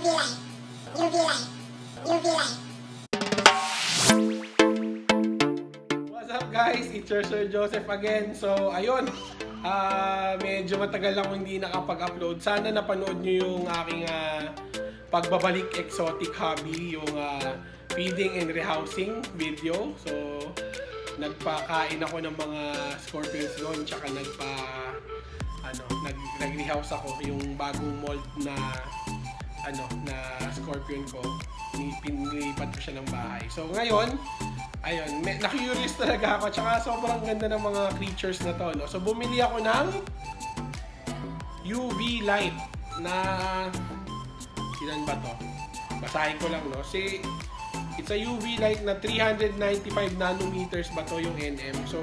Light, UV light. What's up guys? It's your Sir Joseph again. So, ayun. Ah, medyo matagal lang hindi nakapag-upload. Sana napanood nyo yung aking ah, pagbabalik exotic hobby, yung ah, feeding and rehousing video. So, nagpakain ako ng mga scorpions noon, tsaka nagpa ano, nag nag-rehouse ako yung bagong mold na ano na scorpion ko ni pinilipat ko siya ng bahay. So ngayon, ayun, may, na-curious talaga ako tsaka sobrang ganda ng mga creatures na to, no. So bumili ako ng UV light na ilan ba to? Basahin ko lang, no. Si It's a UV light na 395 nanometers ba to yung NM. So,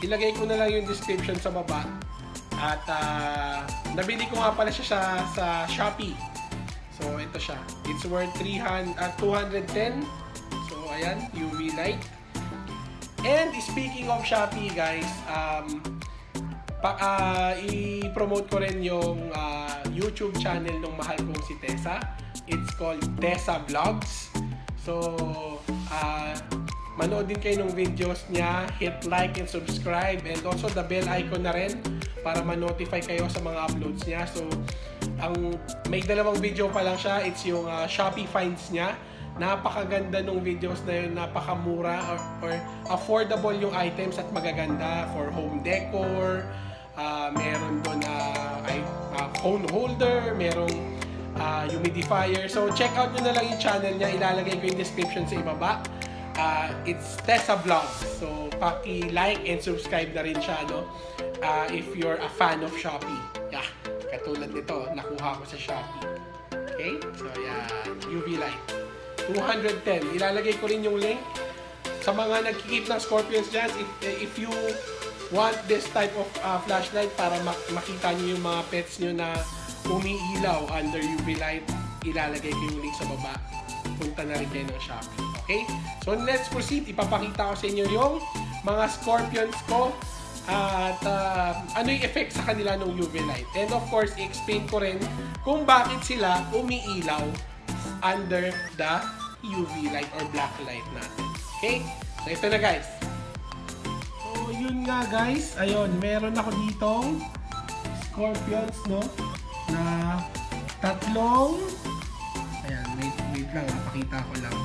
ilagay ko na lang yung description sa baba. At ah, nabili ko nga pala siya sa, sa Shopee. So, ito siya. It's worth 300, at 210. So, ayan, UV light. And speaking of Shopee, guys, um, pa, ah, i-promote ko rin yung ah, YouTube channel ng mahal kong si Tessa. It's called Tessa Vlogs. So, ah, manood din kayo ng videos niya, hit like and subscribe, and also the bell icon na rin para ma-notify kayo sa mga uploads niya. So, ang may dalawang video pa lang siya, it's yung ah, Shopee finds niya. Napakaganda ng videos na yun, napakamura or, or affordable yung items at magaganda for home decor. Ah, meron doon uh, ay, ah, phone holder, merong ah, humidifier. So, check out nyo na lang yung channel niya. Ilalagay ko yung description sa ibaba. Ah, it's Tessa Vlogs. So, paki-like and subscribe na rin siya, no? Ah, if you're a fan of Shopee. Yeah, katulad nito, nakuha ko sa Shopee. Okay? So, yeah, UV light. 210. Ilalagay ko rin yung link sa mga nagkikip ng Scorpions dyan. If, if you want this type of uh, flashlight para mak- makita nyo yung mga pets nyo na umiilaw under UV light, ilalagay ko yung link sa baba. Punta na rin kayo ng Shopee. Okay? So let's proceed. Ipapakita ko sa inyo yung mga scorpions ko at uh, ano yung effect sa kanila ng UV light. And of course, i-explain ko rin kung bakit sila umiilaw under the UV light or black light natin. Okay? So ito na guys. So yun nga guys. Ayun, meron ako ditong scorpions, no? Na tatlong Ayan, wait, wait lang. Napakita ko lang.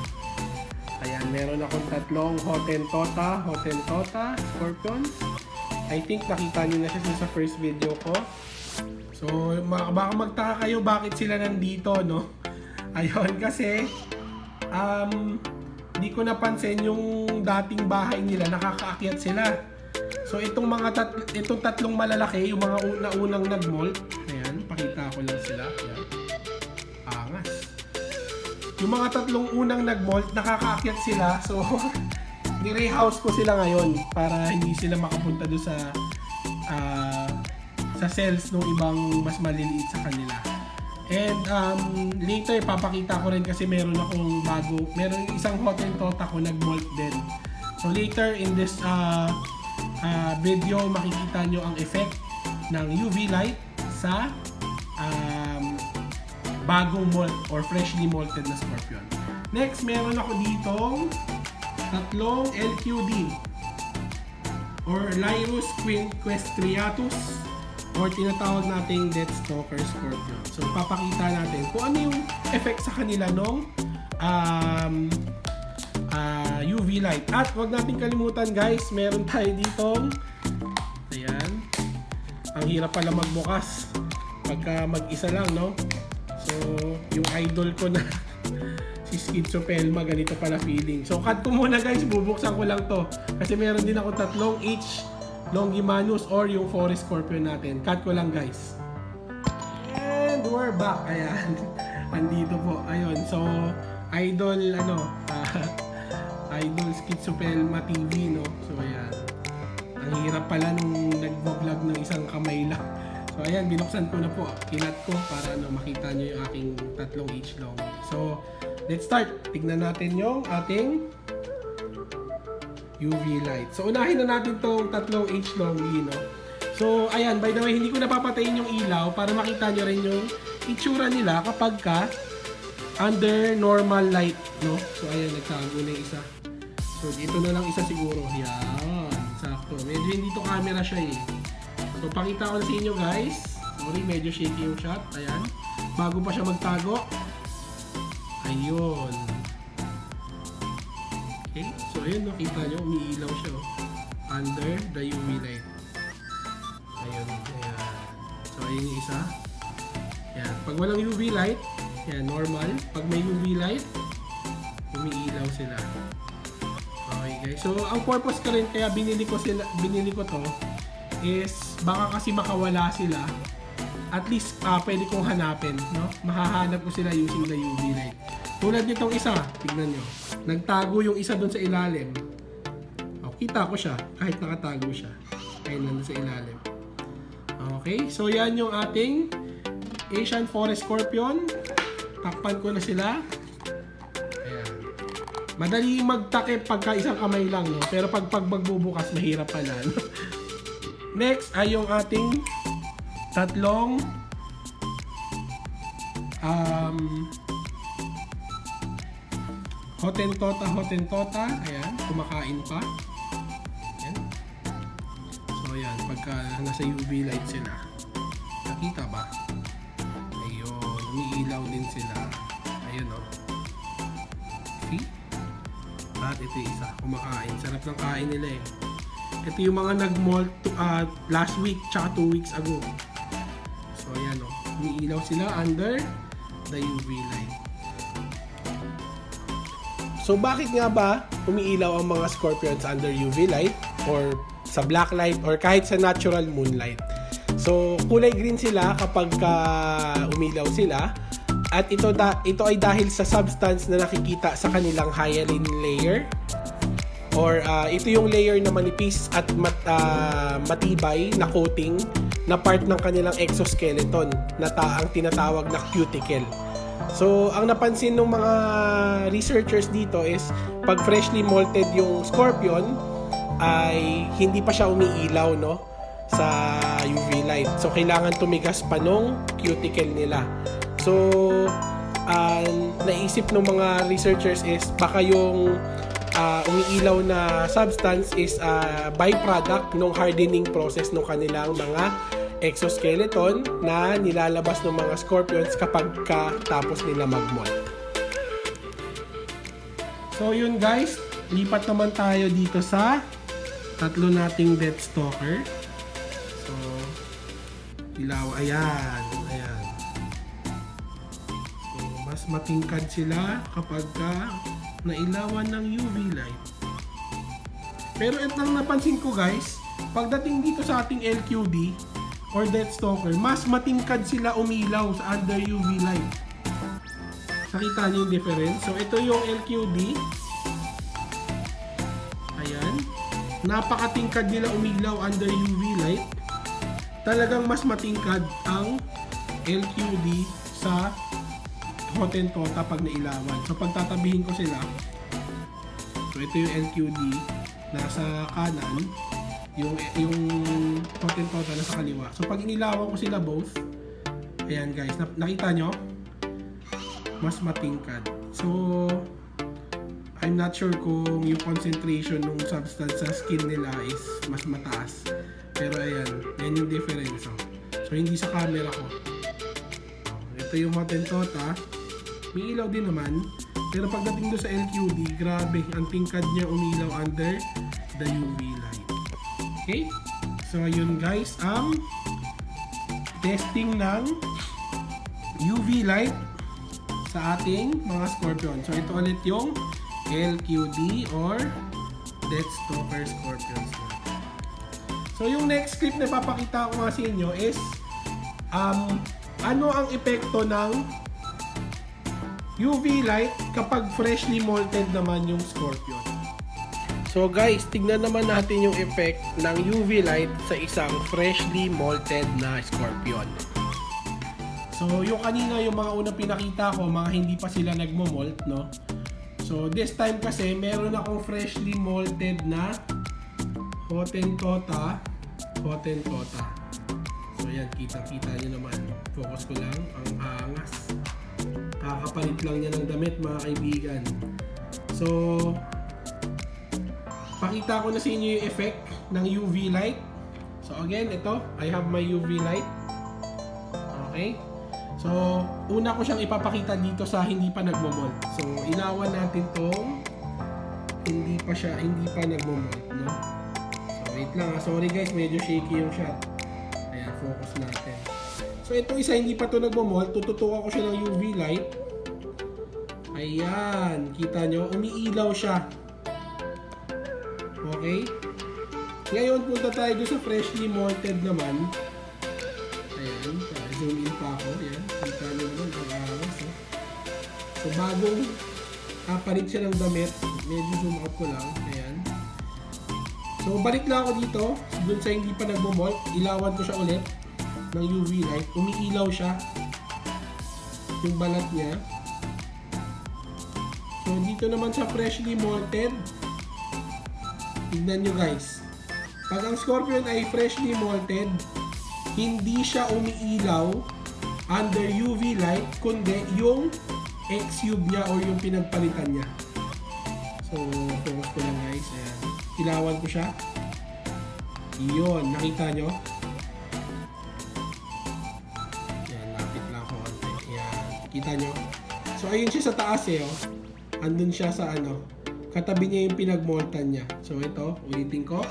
Ayan, meron akong tatlong Hotentota, Hotentota, Scorpions. I think nakita niyo na siya sa first video ko. So, baka magtaka kayo bakit sila nandito, no? Ayun, kasi um, di ko napansin yung dating bahay nila, nakakaakyat sila. So, itong mga tat itong tatlong malalaki, yung mga una-unang nag-molt, ayan, pakita ko lang sila. Ayan. Yung mga tatlong unang nag-molt, nakakaakyat sila. So, ni-rehouse ko sila ngayon para hindi sila makapunta doon sa ah, sa cells ng ibang mas maliliit sa kanila. And um, later, papakita ko rin kasi meron akong bago, meron isang Hottentot ako nag-molt din. So later in this uh, uh, video, makikita nyo ang effect ng UV light sa um, bagong molt or freshly malted na scorpion. Next, meron ako ditong tatlong LQD or Lyrus quinquestriatus or tinatawag nating Death Stalker Scorpion. So, papakita natin kung ano yung effect sa kanila nung um, ah, UV light. At wag natin kalimutan guys, meron tayo ditong ayan. Ang hirap pala magbukas pagka mag-isa lang, no? So, yung idol ko na si Schizopelma, ganito pala feeling. So, cut ko muna guys, bubuksan ko lang to. Kasi meron din ako tatlong H Longimanus or yung Forest Scorpion natin. Cut ko lang guys. And we're back. Ayan. Andito po. Ayun. So, idol, ano, ah, idol Schizopelma TV, no? So, ayan. Ang hirap pala nung nag-vlog ng isang kamay lang. So, ayan, binuksan ko na po. Kinat ko para ano, makita nyo yung aking tatlong H long. So, let's start. Tignan natin yung ating UV light. So, unahin na natin tong tatlong H longi, no? So, ayan, by the way, hindi ko napapatayin yung ilaw para makita nyo rin yung itsura nila kapag ka under normal light, no? So, ayan, nagtago na isa. So, dito na lang isa siguro. Yan. Sakto. Medyo hindi to camera siya eh. So, pakita ko na sa inyo guys. Sorry, medyo shaky yung shot. Ayan. Bago pa siya magtago. Ayun. Okay. So, ayun, nakita nyo, umiilaw siya oh. Under the UV light. Ayun. Ayan. So, ayun yung isa. Yan. Pag walang UV light, yan, normal. Pag may UV light, umiilaw sila. Okay guys. So, ang purpose ko rin kaya binili ko sila, binili ko to is baka kasi makawala sila. At least uh, pwede kong hanapin, no? Mahahanap ko sila using the UV light. Tulad nitong isa, tignan nyo. Nagtago yung isa doon sa ilalim. Oh, kita ko siya kahit nakatago siya. Ayun nandun sa ilalim. Okay, so yan yung ating Asian Forest Scorpion. Takpan ko na sila. Ayan. Madali magtakip pagka isang kamay lang, no? Pero pag, pag magbubukas, mahirap pala, no? Next ay yung ating tatlong um, Hotentota, Hotentota. Ayan, kumakain pa. Ayan. So, ayan, pagka nasa UV light sila. Nakita ba? Ayun, umiilaw din sila. Ayun, oh. See? At ito isa, kumakain. Sarap ng kain nila eh. Ito yung mga nag-molt uh, last week tsaka 2 weeks ago. So, ayan, oh. Umiilaw sila under the UV light. So bakit nga ba umiilaw ang mga scorpions under UV light or sa black light or kahit sa natural moonlight? So kulay green sila kapag uh, umilaw sila at ito da ito ay dahil sa substance na nakikita sa kanilang hyaline layer or uh, ito yung layer na manipis at mat, uh, matibay na coating na part ng kanilang exoskeleton na ta ang tinatawag na cuticle. So, ang napansin ng mga researchers dito is pag freshly molted yung scorpion ay hindi pa siya umiilaw no sa UV light. So, kailangan tumigas pa nung cuticle nila. So, uh, naisip ng mga researchers is baka yung uh, umiilaw na substance is a byproduct ng hardening process ng kanilang mga exoskeleton na nilalabas ng mga scorpions kapag ka tapos nila magmol. So yun guys, lipat naman tayo dito sa tatlo nating death stalker. So, ilaw, ayan, ayan. So, mas matingkad sila kapag ka nailawan ng UV light. Pero ito ang napansin ko guys, pagdating dito sa ating LQD, or Death Stalker, mas matingkad sila umilaw sa under UV light. Nakita niyo yung difference? So, ito yung LQD. Ayan. Napakatingkad nila umilaw under UV light. Talagang mas matingkad ang LQD sa Hotentota pag nailawan. So, pagtatabihin ko sila, so ito yung LQD nasa kanan, yung yung total total na sa kaliwa. So pag inilawan ko sila both, ayan guys, nakita nyo? Mas matingkad. So I'm not sure kung yung concentration ng substance sa skin nila is mas mataas. Pero ayan, yan yung difference. So hindi sa camera ko. Ito yung Hotentota. May ilaw din naman. Pero pagdating do sa LQD, grabe, ang tingkad niya umilaw under the UV light. Okay? So, yun guys, ang testing ng UV light sa ating mga scorpion. So, ito ulit yung LQD or Death Stalker Scorpions. So, yung next clip na papakita ko nga sa inyo is um, ano ang epekto ng UV light kapag freshly molted naman yung scorpion. So guys, tignan naman natin yung effect ng UV light sa isang freshly molted na scorpion. So yung kanina, yung mga unang pinakita ko, mga hindi pa sila nagmo-molt, no? So this time kasi, meron akong freshly molted na Hotentota Hotentota. So yan, kita-kita nyo naman. Focus ko lang, ang angas. Kakapalit lang niya ng damit mga kaibigan. So, pakita ko na sa inyo yung effect ng UV light. So again, ito, I have my UV light. Okay? So, una ko siyang ipapakita dito sa hindi pa nagmo-molt. So, ilawan natin tong hindi pa siya, hindi pa nagmo-molt, no? So, wait lang ha. Sorry guys, medyo shaky yung shot. Ayan, focus natin. So, ito isa hindi pa to nagmo-molt. Tututukan ko siya ng UV light. Ayan, kita nyo, umiilaw siya. Okay? Ngayon, punta tayo doon sa freshly malted naman. Ayan, zoom in pa ako. Ayan, kita nyo naman, ang aras. Eh. So, bagong kapalit siya ng damit. Medyo zoom out ko lang. Ayan. So, balik na ako dito. Doon sa hindi pa nagmo-malt. Ilawan ko siya ulit ng UV light. Umiilaw siya. Yung balat niya. So, dito naman sa freshly malted. Tignan nyo guys. Pag ang Scorpion ay freshly malted, hindi siya umiilaw under UV light, kundi yung X-Cube niya or yung pinagpalitan niya. So, focus ko lang guys. Ayan. Ilawan ko siya. Iyon, nakita nyo? Kita nyo? So, ayun siya sa taas eh, oh. Andun siya sa ano, katabi niya yung pinagmoltan niya. So, ito, ulitin ko.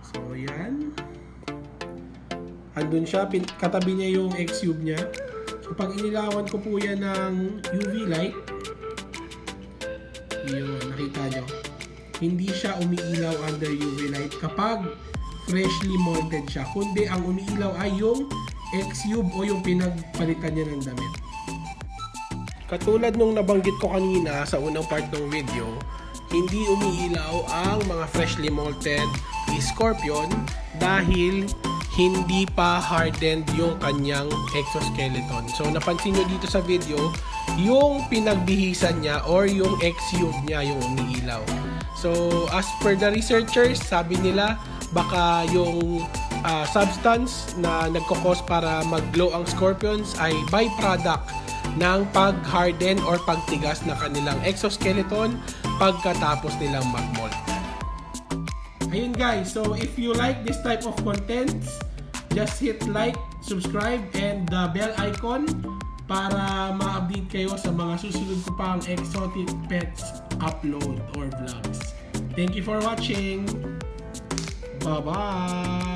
So, yan. Andun siya, pin- katabi niya yung X-Cube niya. So, pag inilawan ko po yan ng UV light, yun, nakita nyo. Hindi siya umiilaw under UV light kapag freshly molded siya. Kundi ang umiilaw ay yung X-Cube o yung pinagpalitan niya ng damit. Katulad nung nabanggit ko kanina sa unang part ng video, hindi umiilaw ang mga freshly malted Scorpion dahil hindi pa hardened yung kanyang exoskeleton. So napansin nyo dito sa video, yung pinagbihisan niya or yung X-Cube niya yung umiilaw. So as per the researchers, sabi nila baka yung uh, substance na nagkakos para mag-glow ang scorpions ay byproduct ng pag-harden or pagtigas ng kanilang exoskeleton pagkatapos nilang mag-molt. Ayun guys, so if you like this type of contents, just hit like, subscribe, and the bell icon para ma-update kayo sa mga susunod ko pang exotic pets upload or vlogs. Thank you for watching! Bye-bye!